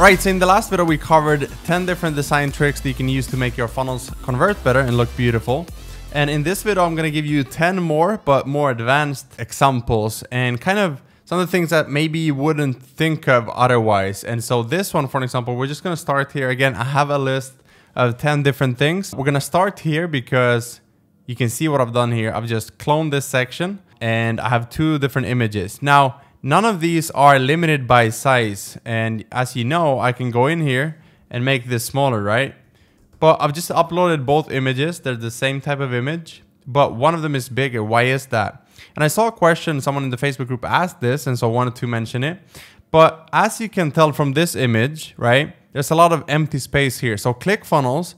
Right, so in the last video we covered 10 different design tricks that you can use to make your funnels convert better and look beautiful. And in this video I'm gonna give you 10 more, but more advanced examples and kind of some of the things that maybe you wouldn't think of otherwise. And so this one, for example, we're just gonna start here. Again, I have a list of 10 different things. We're gonna start here because you can see what I've done here. I've just cloned this section and I have two different images. Now, None of these are limited by size. And as you know, I can go in here and make this smaller, right? But I've just uploaded both images. They're the same type of image, but one of them is bigger. Why is that? And I saw a question, someone in the Facebook group asked this, and so I wanted to mention it. But as you can tell from this image, right, there's a lot of empty space here. So ClickFunnels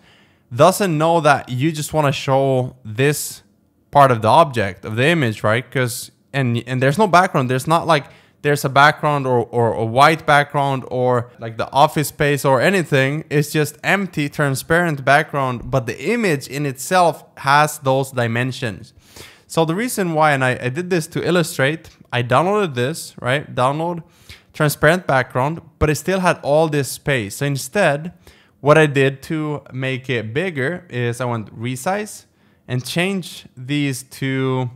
doesn't know that you just want to show this part of the object of the image, right? Because and and there's no background. There's not like there's a background or, or a white background or like the office space or anything. It's just empty, transparent background, but the image in itself has those dimensions. So the reason why, and I, I did this to illustrate, I downloaded this, right? Download transparent background, but it still had all this space. So instead, what I did to make it bigger is I went resize and change these to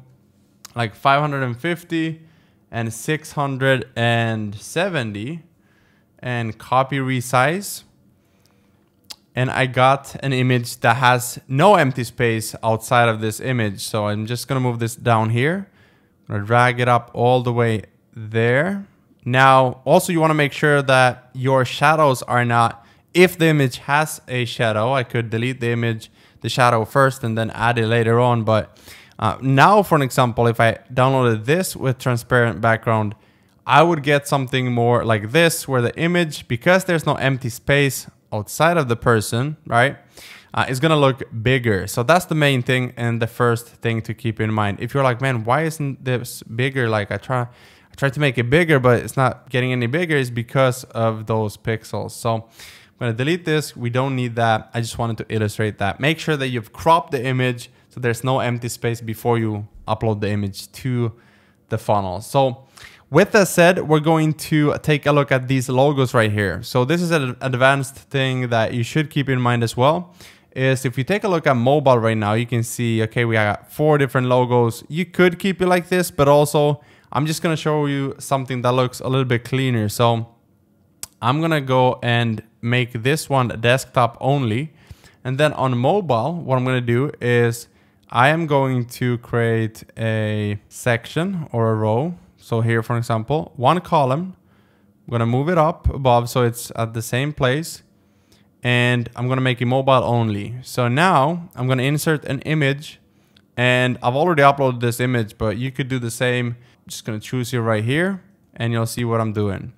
like 550 and 670 and copy resize. And I got an image that has no empty space outside of this image. So I'm just gonna move this down here. I'm gonna drag it up all the way there. Now also you want to make sure that your shadows are not if the image has a shadow I could delete the image the shadow first and then add it later on but uh, now, for an example, if I downloaded this with transparent background, I would get something more like this, where the image, because there's no empty space outside of the person, right, uh, is gonna look bigger. So that's the main thing and the first thing to keep in mind. If you're like, man, why isn't this bigger? Like I try, I try to make it bigger, but it's not getting any bigger. Is because of those pixels. So I'm gonna delete this. We don't need that. I just wanted to illustrate that. Make sure that you've cropped the image so there's no empty space before you upload the image to the funnel. So with that said, we're going to take a look at these logos right here. So this is an advanced thing that you should keep in mind as well is if you take a look at mobile right now, you can see, okay, we got four different logos. You could keep it like this, but also I'm just gonna show you something that looks a little bit cleaner. So I'm gonna go and make this one desktop only. And then on mobile, what I'm gonna do is I am going to create a section or a row. So here, for example, one column. I'm going to move it up above so it's at the same place. And I'm going to make it mobile only. So now I'm going to insert an image. And I've already uploaded this image, but you could do the same. I'm just going to choose it right here. And you'll see what I'm doing.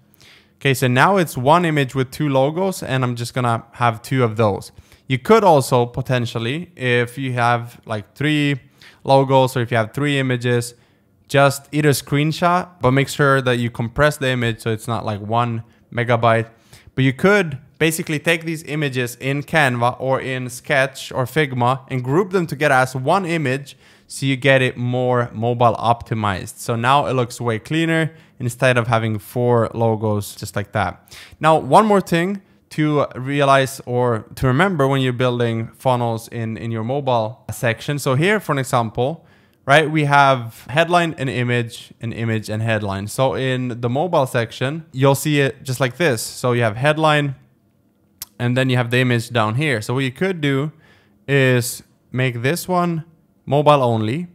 Okay, so now it's one image with two logos. And I'm just going to have two of those. You could also potentially, if you have like three logos or if you have three images, just either screenshot, but make sure that you compress the image so it's not like one megabyte. But you could basically take these images in Canva or in Sketch or Figma and group them together as one image so you get it more mobile optimized. So now it looks way cleaner instead of having four logos just like that. Now, one more thing to realize or to remember when you're building funnels in, in your mobile section. So here, for an example, right, we have headline and image, and image and headline. So in the mobile section, you'll see it just like this. So you have headline and then you have the image down here. So what you could do is make this one mobile only,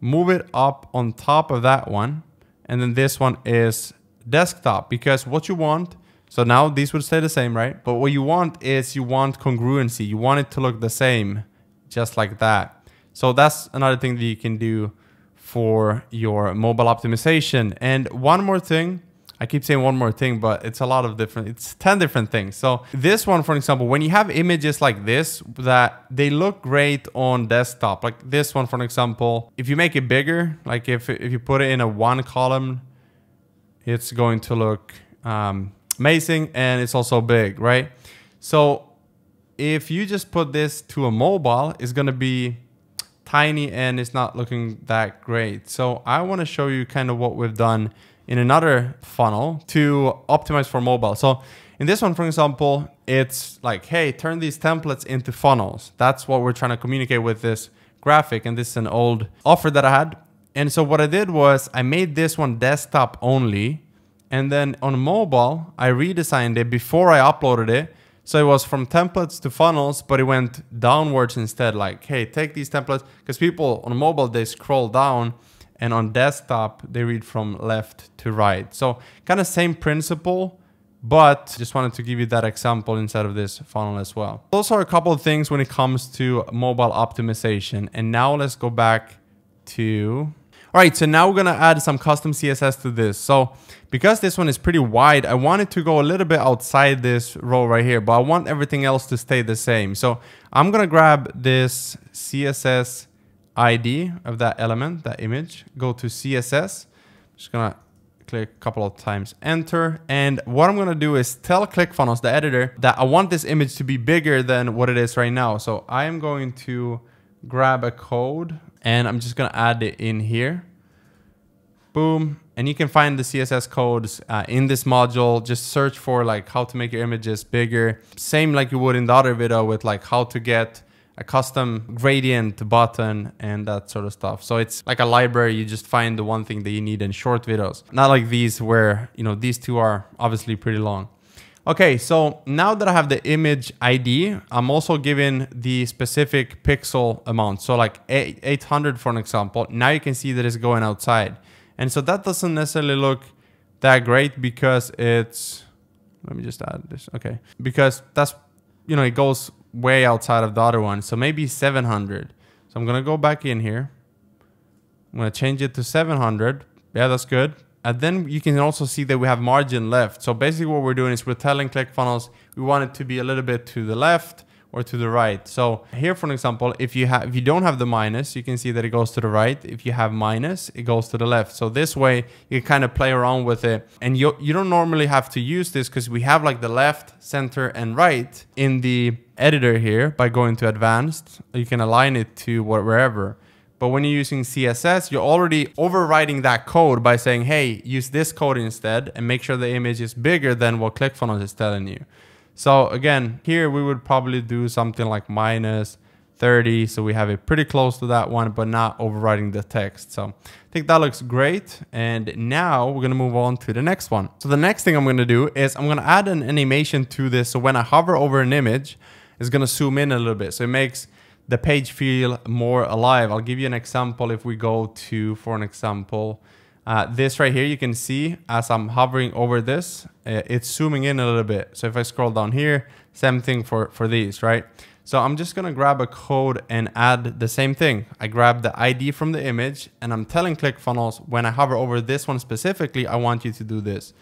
move it up on top of that one, and then this one is desktop because what you want so now these would stay the same, right? But what you want is you want congruency. You want it to look the same, just like that. So that's another thing that you can do for your mobile optimization. And one more thing, I keep saying one more thing, but it's a lot of different, it's 10 different things. So this one, for example, when you have images like this, that they look great on desktop, like this one, for example, if you make it bigger, like if, if you put it in a one column, it's going to look um, amazing and it's also big, right? So if you just put this to a mobile, it's gonna be tiny and it's not looking that great. So I wanna show you kind of what we've done in another funnel to optimize for mobile. So in this one, for example, it's like, hey, turn these templates into funnels. That's what we're trying to communicate with this graphic. And this is an old offer that I had. And so what I did was I made this one desktop only. And then on mobile, I redesigned it before I uploaded it. So it was from templates to funnels, but it went downwards instead. Like, hey, take these templates because people on mobile, they scroll down and on desktop, they read from left to right. So kind of same principle, but just wanted to give you that example inside of this funnel as well. Those are a couple of things when it comes to mobile optimization. And now let's go back to, all right, so now we're gonna add some custom CSS to this. So because this one is pretty wide, I wanted to go a little bit outside this row right here, but I want everything else to stay the same. So I'm gonna grab this CSS ID of that element, that image, go to CSS. Just gonna click a couple of times enter and what I'm gonna do is tell ClickFunnels the editor that I want this image to be bigger than what it is right now so I am going to grab a code and I'm just gonna add it in here boom and you can find the css codes uh, in this module just search for like how to make your images bigger same like you would in the other video with like how to get a custom gradient button and that sort of stuff. So it's like a library. You just find the one thing that you need in short videos. Not like these where, you know, these two are obviously pretty long. Okay, so now that I have the image ID, I'm also given the specific pixel amount. So like 800 for an example, now you can see that it's going outside. And so that doesn't necessarily look that great because it's, let me just add this, okay. Because that's, you know, it goes way outside of the other one. So maybe 700. So I'm to go back in here. I'm to change it to 700. Yeah, that's good. And then you can also see that we have margin left. So basically what we're doing is we're telling ClickFunnels we want it to be a little bit to the left or to the right. So here, for example, if you have if you don't have the minus, you can see that it goes to the right. If you have minus, it goes to the left. So this way you kind of play around with it. And you you don't normally have to use this because we have like the left, center, and right in the editor here by going to advanced. You can align it to wherever. But when you're using CSS, you're already overriding that code by saying, hey, use this code instead and make sure the image is bigger than what ClickFunnels is telling you. So again, here we would probably do something like minus 30. So we have it pretty close to that one, but not overriding the text. So I think that looks great. And now we're gonna move on to the next one. So the next thing I'm gonna do is I'm gonna add an animation to this. So when I hover over an image, it's gonna zoom in a little bit. So it makes the page feel more alive. I'll give you an example if we go to, for an example, uh, this right here, you can see as I'm hovering over this, uh, it's zooming in a little bit. So if I scroll down here, same thing for, for these, right? So I'm just gonna grab a code and add the same thing. I grab the ID from the image and I'm telling ClickFunnels when I hover over this one specifically, I want you to do this,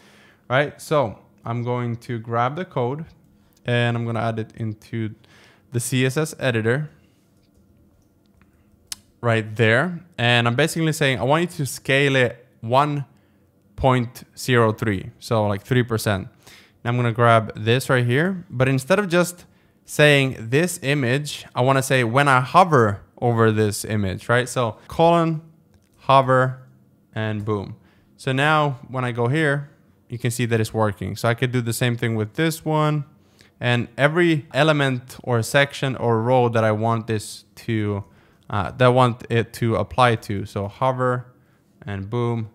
right? So I'm going to grab the code and I'm gonna add it into the CSS editor right there. And I'm basically saying, I want you to scale it 1.03, so like 3%. Now I'm gonna grab this right here, but instead of just saying this image, I wanna say when I hover over this image, right? So colon, hover, and boom. So now when I go here, you can see that it's working. So I could do the same thing with this one and every element or section or row that I want this to, uh, that want it to apply to. So hover and boom,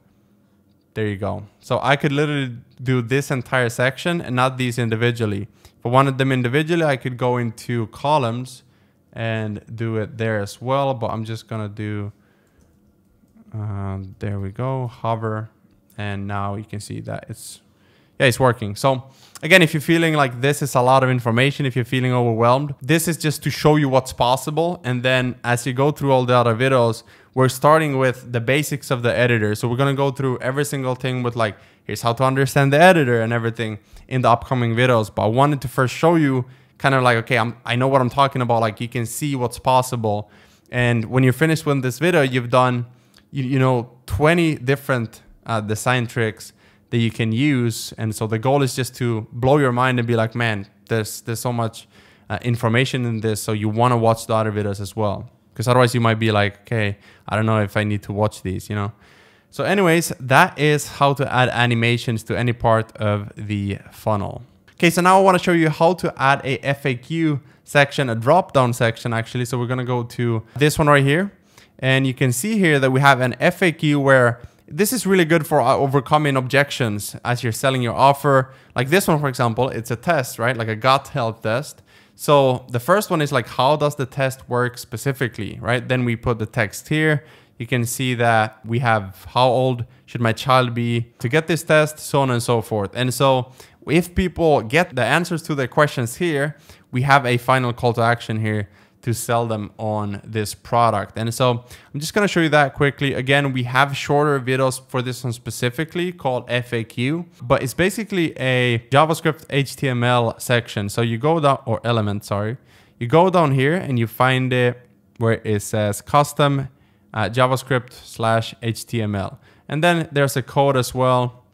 there you go. So I could literally do this entire section and not these individually. If I wanted them individually, I could go into columns and do it there as well. But I'm just going to do, uh, there we go, hover. And now you can see that it's, yeah, it's working. So again, if you're feeling like this is a lot of information, if you're feeling overwhelmed, this is just to show you what's possible. And then as you go through all the other videos, we're starting with the basics of the editor. So we're going to go through every single thing with like, here's how to understand the editor and everything in the upcoming videos. But I wanted to first show you kind of like, okay, I'm, I know what I'm talking about. Like you can see what's possible. And when you're finished with this video, you've done, you, you know, 20 different uh, design tricks that you can use. And so the goal is just to blow your mind and be like, man, there's, there's so much uh, information in this. So you want to watch the other videos as well because otherwise you might be like, okay, I don't know if I need to watch these, you know. So anyways, that is how to add animations to any part of the funnel. Okay, so now I want to show you how to add a FAQ section, a drop down section actually. So we're going to go to this one right here. And you can see here that we have an FAQ where this is really good for uh, overcoming objections as you're selling your offer. Like this one, for example, it's a test, right? Like a gut health test. So the first one is like, how does the test work specifically, right? Then we put the text here. You can see that we have how old should my child be to get this test, so on and so forth. And so if people get the answers to their questions here, we have a final call to action here to sell them on this product. And so I'm just going to show you that quickly. Again, we have shorter videos for this one specifically called FAQ, but it's basically a JavaScript HTML section. So you go down or element, sorry, you go down here and you find it where it says custom uh, JavaScript slash HTML. And then there's a code as well.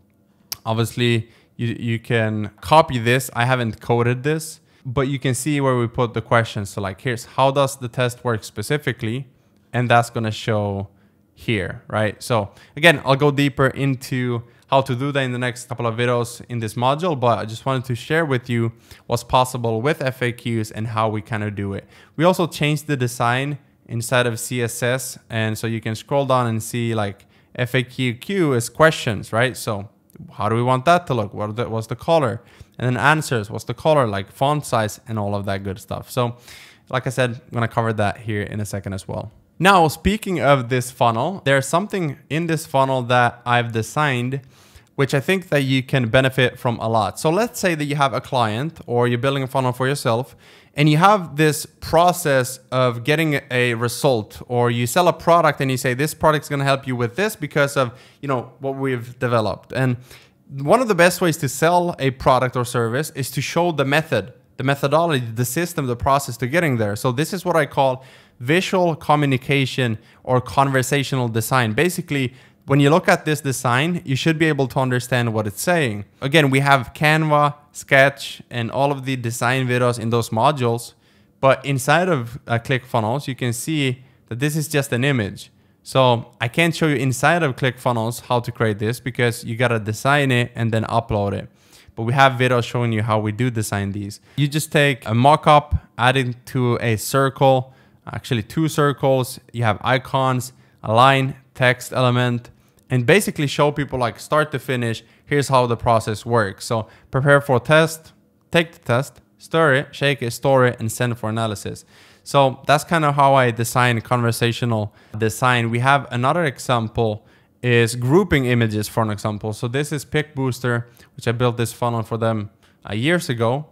Obviously you, you can copy this. I haven't coded this but you can see where we put the questions. So like here's how does the test work specifically? And that's gonna show here, right? So again, I'll go deeper into how to do that in the next couple of videos in this module, but I just wanted to share with you what's possible with FAQs and how we kind of do it. We also changed the design inside of CSS. And so you can scroll down and see like FAQ is questions, right? So how do we want that to look? What the, what's the color? And then answers, what's the color, like font size and all of that good stuff. So like I said, I'm gonna cover that here in a second as well. Now, speaking of this funnel, there's something in this funnel that I've designed which I think that you can benefit from a lot. So let's say that you have a client or you're building a funnel for yourself and you have this process of getting a result or you sell a product and you say this product is going to help you with this because of, you know, what we've developed. And one of the best ways to sell a product or service is to show the method, the methodology, the system, the process to getting there. So this is what I call visual communication or conversational design. Basically, when you look at this design, you should be able to understand what it's saying. Again, we have Canva, Sketch, and all of the design videos in those modules. But inside of uh, ClickFunnels, you can see that this is just an image. So I can't show you inside of ClickFunnels how to create this because you gotta design it and then upload it. But we have videos showing you how we do design these. You just take a mockup, add it to a circle, actually two circles. You have icons, a line, text element, and basically show people like start to finish, here's how the process works. So prepare for a test, take the test, stir it, shake it, store it, and send for analysis. So that's kind of how I design conversational design. We have another example is grouping images for an example. So this is Pick Booster, which I built this funnel for them uh, years ago.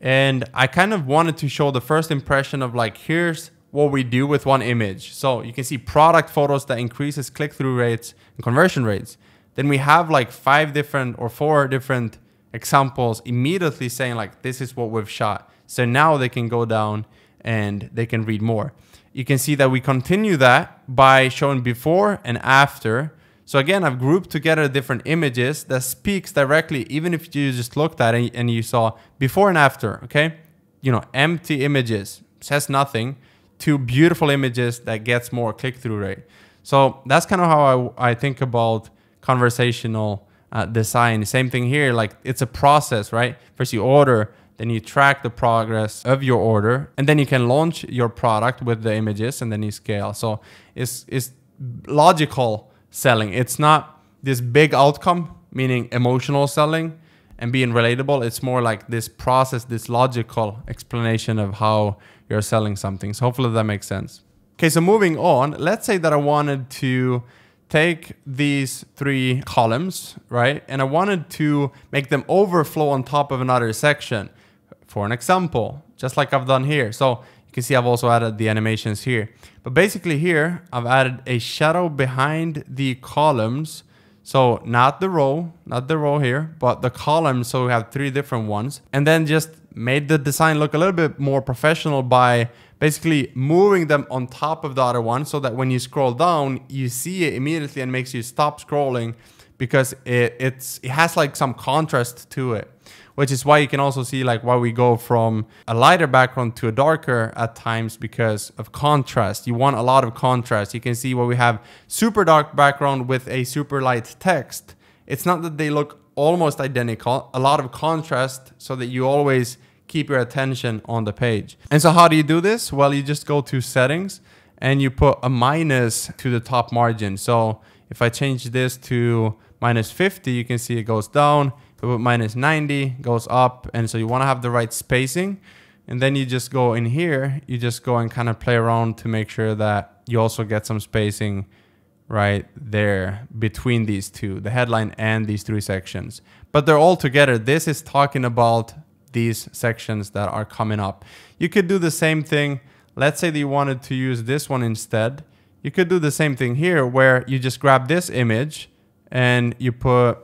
And I kind of wanted to show the first impression of like, here's what we do with one image. So you can see product photos that increases click-through rates and conversion rates. Then we have like five different or four different examples immediately saying like, this is what we've shot. So now they can go down and they can read more. You can see that we continue that by showing before and after. So again, I've grouped together different images that speaks directly, even if you just looked at it and you saw before and after, okay? You know, empty images, says nothing to beautiful images that gets more click-through rate. So that's kind of how I, I think about conversational uh, design. Same thing here, like it's a process, right? First you order, then you track the progress of your order, and then you can launch your product with the images, and then you scale. So it's, it's logical selling. It's not this big outcome, meaning emotional selling and being relatable. It's more like this process, this logical explanation of how you're selling something. So hopefully that makes sense. Okay, so moving on, let's say that I wanted to take these three columns, right? And I wanted to make them overflow on top of another section for an example, just like I've done here. So you can see I've also added the animations here. But basically here, I've added a shadow behind the columns. So not the row, not the row here, but the columns. So we have three different ones. And then just made the design look a little bit more professional by basically moving them on top of the other one so that when you scroll down, you see it immediately and makes you stop scrolling because it, it's, it has like some contrast to it which is why you can also see like why we go from a lighter background to a darker at times because of contrast. You want a lot of contrast. You can see where we have super dark background with a super light text. It's not that they look almost identical, a lot of contrast so that you always keep your attention on the page. And so how do you do this? Well, you just go to settings and you put a minus to the top margin. So if I change this to minus 50, you can see it goes down. Minus 90, goes up. And so you want to have the right spacing. And then you just go in here, you just go and kind of play around to make sure that you also get some spacing right there between these two, the headline and these three sections. But they're all together. This is talking about these sections that are coming up. You could do the same thing. Let's say that you wanted to use this one instead. You could do the same thing here where you just grab this image and you put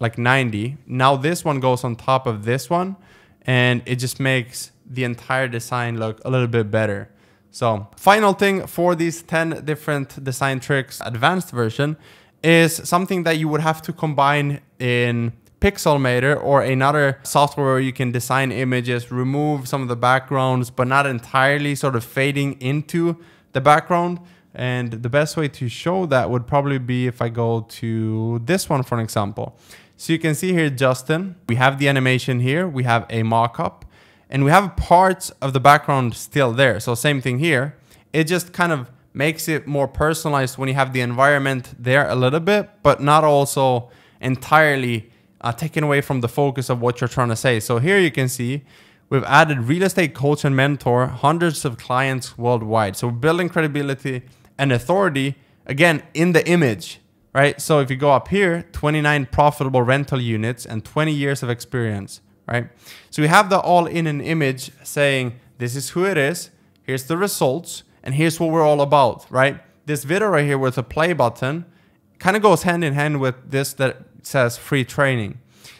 like 90. Now this one goes on top of this one and it just makes the entire design look a little bit better. So final thing for these 10 different design tricks advanced version is something that you would have to combine in Pixelmator or another software where you can design images, remove some of the backgrounds, but not entirely sort of fading into the background. And the best way to show that would probably be if I go to this one for an example. So you can see here, Justin, we have the animation here, we have a mockup, and we have parts of the background still there. So same thing here. It just kind of makes it more personalized when you have the environment there a little bit, but not also entirely uh, taken away from the focus of what you're trying to say. So here you can see we've added real estate coach and mentor, hundreds of clients worldwide. So building credibility and authority again in the image, right? So if you go up here, 29 profitable rental units and 20 years of experience right? So we have the all in an image saying, this is who it is, here's the results, and here's what we're all about, right? This video right here with a play button kind of goes hand in hand with this that says free training.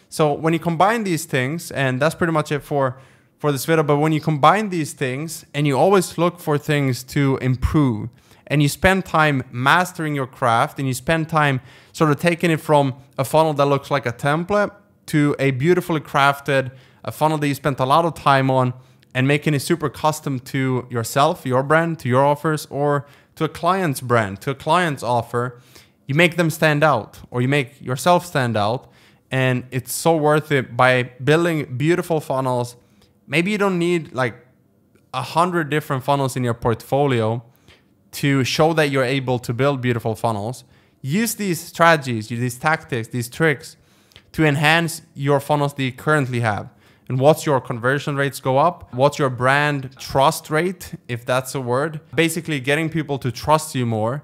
So when you combine these things, and that's pretty much it for, for this video, but when you combine these things and you always look for things to improve, and you spend time mastering your craft and you spend time sort of taking it from a funnel that looks like a template to a beautifully crafted a funnel that you spent a lot of time on and making it super custom to yourself, your brand, to your offers, or to a client's brand, to a client's offer, you make them stand out or you make yourself stand out. And it's so worth it by building beautiful funnels. Maybe you don't need like a hundred different funnels in your portfolio to show that you're able to build beautiful funnels. Use these strategies, these tactics, these tricks to enhance your funnels that you currently have. And what's your conversion rates go up? What's your brand trust rate, if that's a word? Basically, getting people to trust you more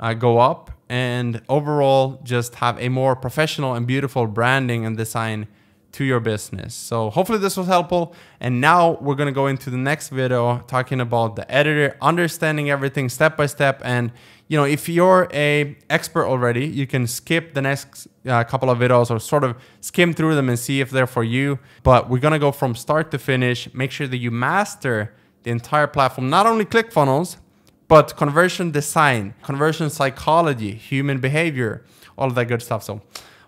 uh, go up, and overall, just have a more professional and beautiful branding and design to your business. So hopefully this was helpful. And now we're gonna go into the next video talking about the editor, understanding everything step by step. And you know, if you're a expert already, you can skip the next uh, couple of videos or sort of skim through them and see if they're for you. But we're gonna go from start to finish. Make sure that you master the entire platform, not only ClickFunnels, but conversion design, conversion psychology, human behavior, all of that good stuff. So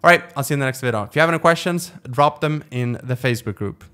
all right, I'll see you in the next video. If you have any questions, drop them in the Facebook group.